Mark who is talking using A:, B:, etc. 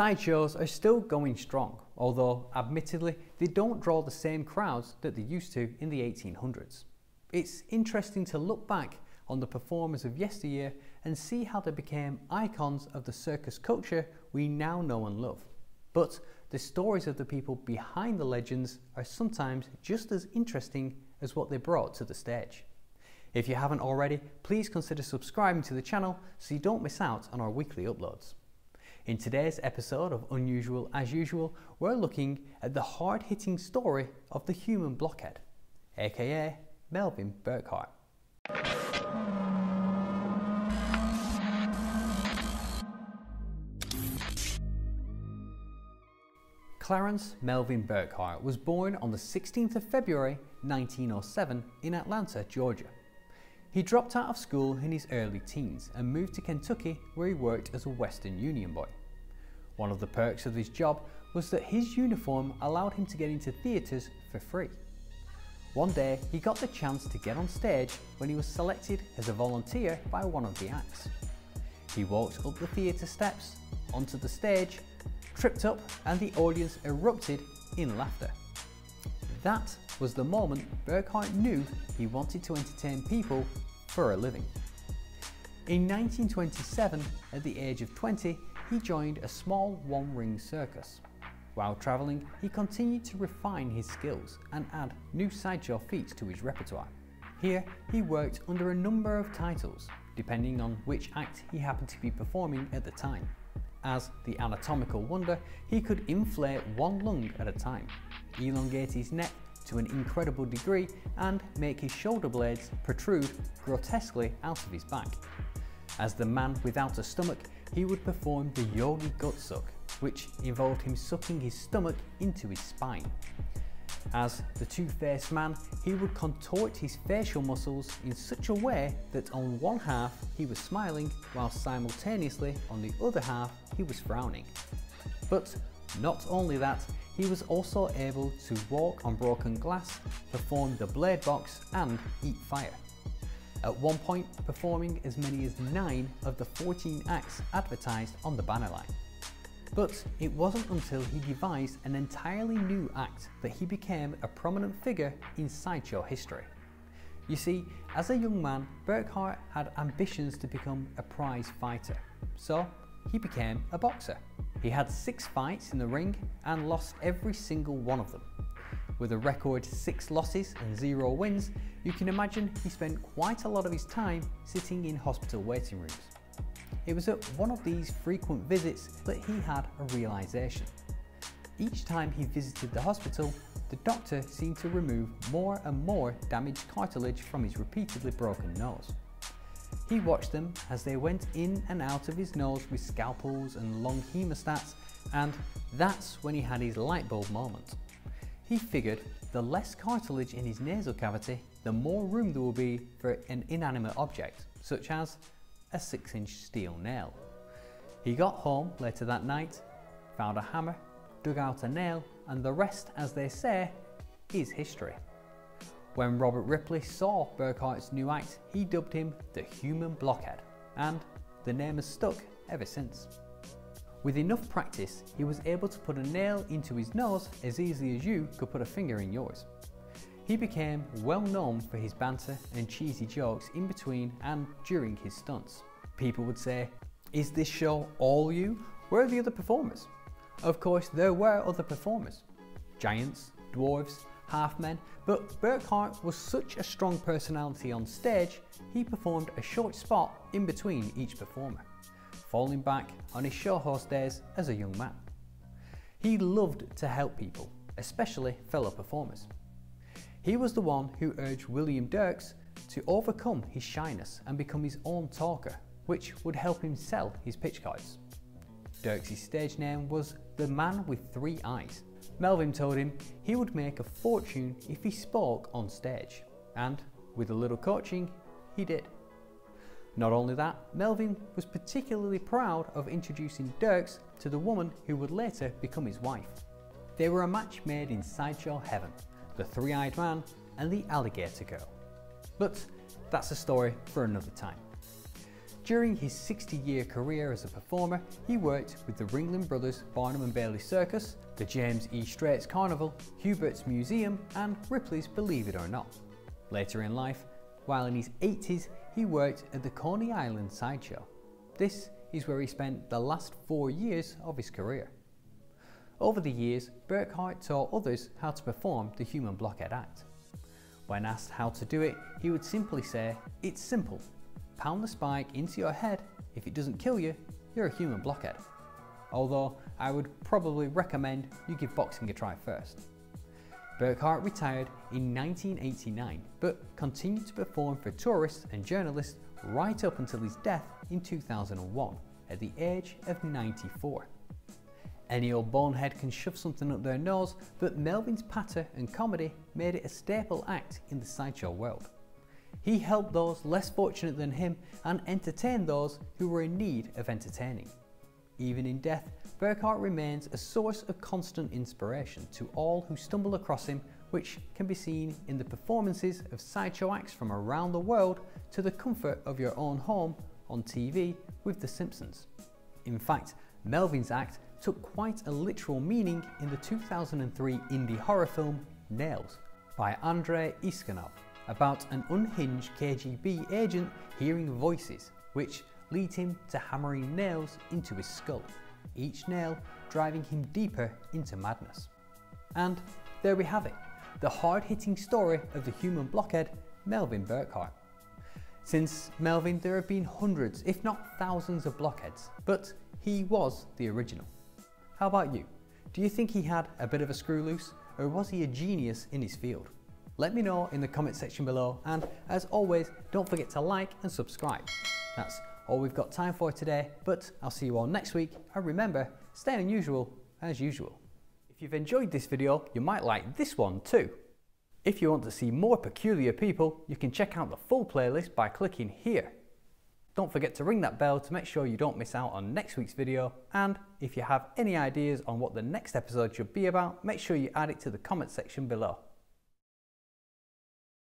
A: Sideshows are still going strong, although admittedly they don't draw the same crowds that they used to in the 1800s. It's interesting to look back on the performers of yesteryear and see how they became icons of the circus culture we now know and love. But the stories of the people behind the legends are sometimes just as interesting as what they brought to the stage. If you haven't already, please consider subscribing to the channel so you don't miss out on our weekly uploads. In today's episode of Unusual as Usual, we're looking at the hard hitting story of the human blockhead, aka Melvin Burkhart. Clarence Melvin Burkhart was born on the 16th of February 1907 in Atlanta, Georgia. He dropped out of school in his early teens and moved to Kentucky where he worked as a Western Union boy. One of the perks of his job was that his uniform allowed him to get into theatres for free. One day he got the chance to get on stage when he was selected as a volunteer by one of the acts. He walked up the theatre steps, onto the stage tripped up and the audience erupted in laughter. That was the moment Burkhart knew he wanted to entertain people for a living. In 1927, at the age of 20, he joined a small one-ring circus. While travelling, he continued to refine his skills and add new sideshow feats to his repertoire. Here, he worked under a number of titles, depending on which act he happened to be performing at the time. As the anatomical wonder, he could inflate one lung at a time, elongate his neck to an incredible degree and make his shoulder blades protrude grotesquely out of his back. As the man without a stomach, he would perform the yogi gut suck, which involved him sucking his stomach into his spine. As the two-faced man, he would contort his facial muscles in such a way that on one half he was smiling, while simultaneously on the other half he was frowning. But not only that, he was also able to walk on broken glass, perform the blade box and eat fire. At one point performing as many as 9 of the 14 acts advertised on the banner line. But it wasn't until he devised an entirely new act that he became a prominent figure in sideshow history. You see, as a young man, Burkhart had ambitions to become a prize fighter, so he became a boxer. He had six fights in the ring and lost every single one of them. With a record six losses and zero wins, you can imagine he spent quite a lot of his time sitting in hospital waiting rooms. It was at one of these frequent visits that he had a realisation. Each time he visited the hospital, the doctor seemed to remove more and more damaged cartilage from his repeatedly broken nose. He watched them as they went in and out of his nose with scalpels and long hemostats, and that's when he had his light bulb moment. He figured the less cartilage in his nasal cavity, the more room there will be for an inanimate object, such as a 6 inch steel nail. He got home later that night, found a hammer, dug out a nail, and the rest, as they say, is history. When Robert Ripley saw Burkhart's new act, he dubbed him the Human Blockhead, and the name has stuck ever since. With enough practice, he was able to put a nail into his nose as easily as you could put a finger in yours. He became well known for his banter and cheesy jokes in between and during his stunts. People would say, is this show all you? Where are the other performers? Of course, there were other performers. Giants, dwarves, half-men, but Burkhart was such a strong personality on stage, he performed a short spot in between each performer, falling back on his show host days as a young man. He loved to help people, especially fellow performers. He was the one who urged William Durks to overcome his shyness and become his own talker, which would help him sell his pitch cards. Durks' stage name was the man with three eyes. Melvin told him he would make a fortune if he spoke on stage, and with a little coaching, he did. Not only that, Melvin was particularly proud of introducing Durks to the woman who would later become his wife. They were a match made in sideshow heaven, the three-eyed man, and the alligator girl. But that's a story for another time. During his 60-year career as a performer, he worked with the Ringling Brothers Barnum and Bailey Circus, the James E. Strates Carnival, Hubert's Museum and Ripley's Believe It or Not. Later in life, while in his 80s, he worked at the Coney Island Sideshow. This is where he spent the last four years of his career. Over the years, Burkhart taught others how to perform the human blockhead act. When asked how to do it, he would simply say, It's simple. Pound the spike into your head. If it doesn't kill you, you're a human blockhead. Although I would probably recommend you give boxing a try first. Burkhart retired in 1989 but continued to perform for tourists and journalists right up until his death in 2001 at the age of 94. Any old bonehead can shove something up their nose, but Melvin's patter and comedy made it a staple act in the sideshow world. He helped those less fortunate than him and entertained those who were in need of entertaining. Even in death, Burkhart remains a source of constant inspiration to all who stumble across him, which can be seen in the performances of sideshow acts from around the world to the comfort of your own home on TV with The Simpsons. In fact, Melvin's act took quite a literal meaning in the 2003 indie horror film Nails by Andrei Iskanov about an unhinged KGB agent hearing voices which lead him to hammering nails into his skull, each nail driving him deeper into madness. And there we have it, the hard-hitting story of the human blockhead Melvin Burkhart. Since Melvin, there have been hundreds, if not thousands of blockheads, but he was the original. How about you? Do you think he had a bit of a screw loose, or was he a genius in his field? Let me know in the comment section below, and as always, don't forget to like and subscribe. That's all we've got time for today, but I'll see you all next week, and remember, stay unusual as usual. If you've enjoyed this video, you might like this one too. If you want to see more peculiar people, you can check out the full playlist by clicking here. Don't forget to ring that bell to make sure you don't miss out on next week's video. And if you have any ideas on what the next episode should be about, make sure you add it to the comment section below.